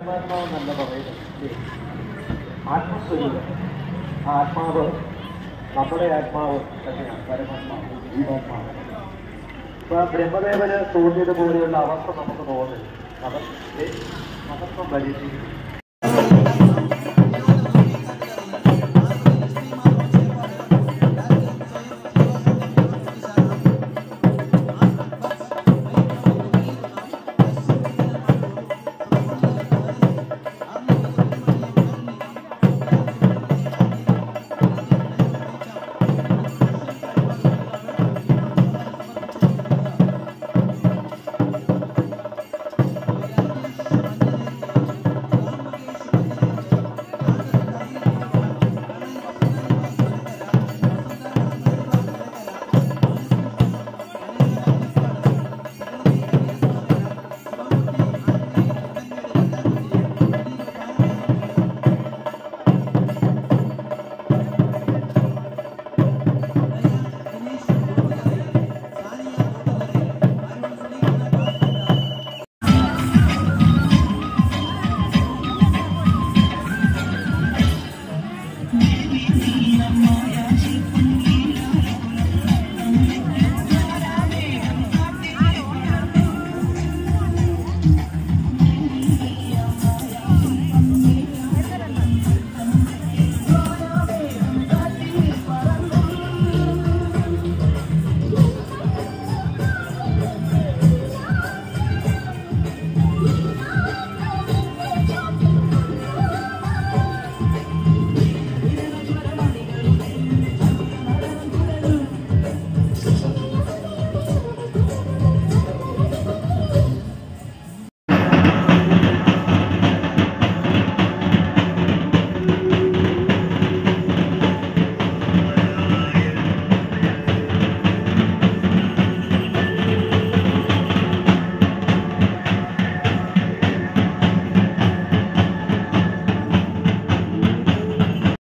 പരമാത്മാവെന്നല്ല പറയുന്നത്? ആത്മസ്വരൂപം. ആത്മാവ് നമ്മുടെ ആത്മാവ് തന്നെയാണ്. പരമാത്മാവ് ഇപ്പൊ ബ്രഹ്മദേവന് തോന്നിയതുപോലെയുള്ള അവസ്ഥ നമുക്ക് തോന്നുന്നു അവസ്ഥ മഹത്വം 이 비가 모여지고